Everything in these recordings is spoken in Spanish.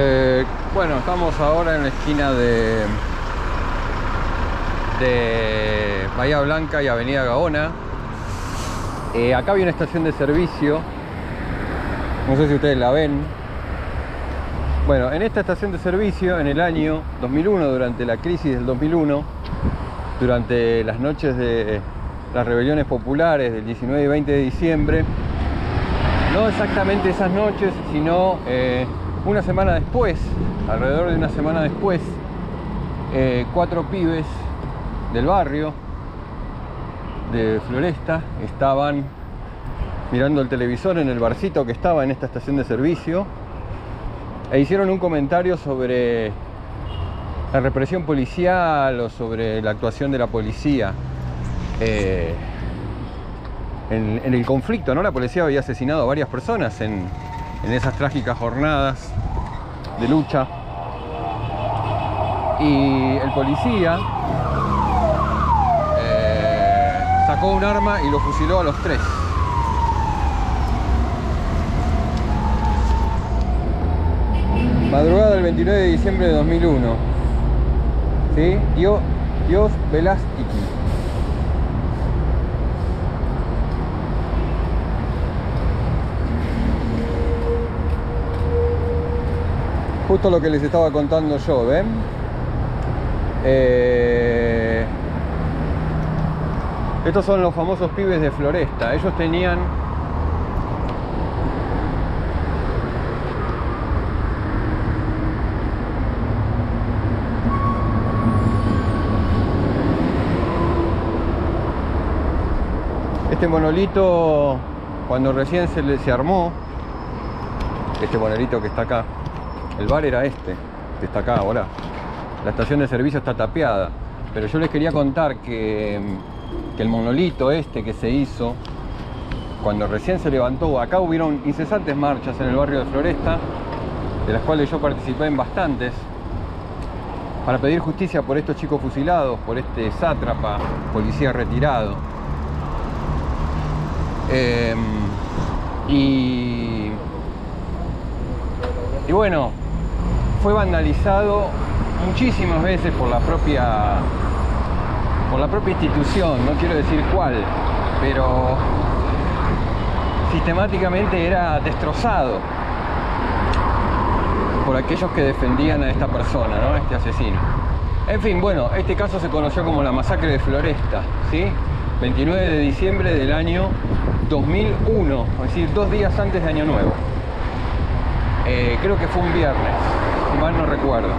Eh, bueno, estamos ahora en la esquina de, Bahía Blanca y Avenida Gaona. Eh, acá hay una estación de servicio. No sé si ustedes la ven. Bueno, en esta estación de servicio, en el año 2001, durante la crisis del 2001, durante las noches de las rebeliones populares del 19 y 20 de diciembre, no exactamente esas noches, sino eh, una semana después, alrededor de una semana después, eh, cuatro pibes del barrio de Floresta estaban mirando el televisor en el barcito que estaba en esta estación de servicio e hicieron un comentario sobre la represión policial o sobre la actuación de la policía eh, en, el conflicto, ¿no? La policía había asesinado a varias personas en, en esas trágicas jornadas de lucha. Y el policía eh, sacó un arma y lo fusiló a los tres. Madrugada del 29 de diciembre de 2001. ¿Sí? Dios, Dios Velázquez. Justo lo que les estaba contando yo, ¿ven? Eh... Estos son los famosos pibes de Floresta. Ellos tenían Este monolito, cuando recién se, le, se armó, este monolito que está acá, el bar era este, que está acá ahora. La estación de servicio está tapiada. Pero yo les quería contar que, el monolito este que se hizo, cuando recién se levantó, acá hubieron incesantes marchas en el barrio de Floresta, de las cuales yo participé en bastantes, para pedir justicia por estos chicos fusilados, por este sátrapa, policía retirado. Eh, y, y bueno, fue vandalizado muchísimas veces por la propia por la propia institución, no quiero decir cuál, pero sistemáticamente era destrozado por aquellos que defendían a esta persona, ¿no? este asesino. En fin, bueno, este caso se conoció como la masacre de Floresta, ¿sí? 29 de diciembre del año 2001, es decir, dos días antes de Año Nuevo. Eh, creo que fue un viernes, si mal no recuerdo.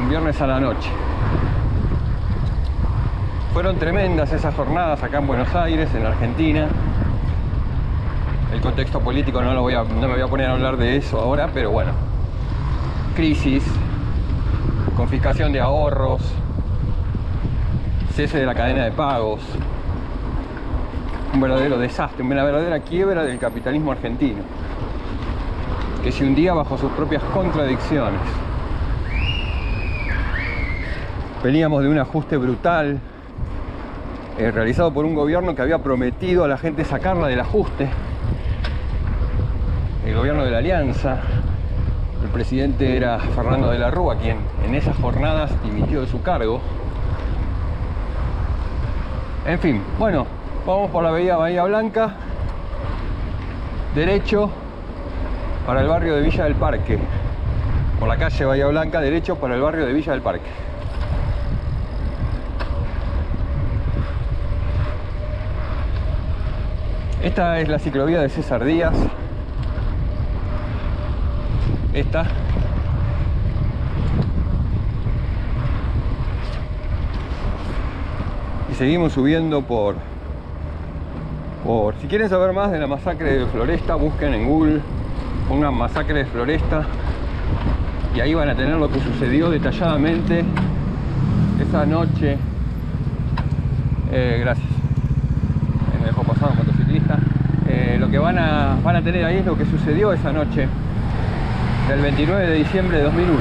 Un viernes a la noche. Fueron tremendas esas jornadas acá en Buenos Aires, en Argentina. El contexto político no, lo voy a, no me voy a poner a hablar de eso ahora, pero bueno. Crisis, confiscación de ahorros, cese de la cadena de pagos, un verdadero desastre, una verdadera quiebra del capitalismo argentino, que se hundía bajo sus propias contradicciones. Veníamos de un ajuste brutal eh, realizado por un gobierno que había prometido a la gente sacarla del ajuste, el gobierno de la Alianza, el presidente era Fernando de la Rúa, quien en esas jornadas dimitió de su cargo. En fin, bueno, vamos por la avenida Bahía Blanca, derecho para el barrio de Villa del Parque, por la calle Bahía Blanca, derecho para el barrio de Villa del Parque. Esta es la ciclovía de César Díaz. Esta. Y seguimos subiendo por por si quieren saber más de la masacre de Floresta, busquen en Google, pongan masacre de Floresta y ahí van a tener lo que sucedió detalladamente esa noche. Eh, gracias. Eh, me dejó pasar un motociclista. Eh, lo que van a, van a tener ahí es lo que sucedió esa noche del 29 de diciembre de 2001.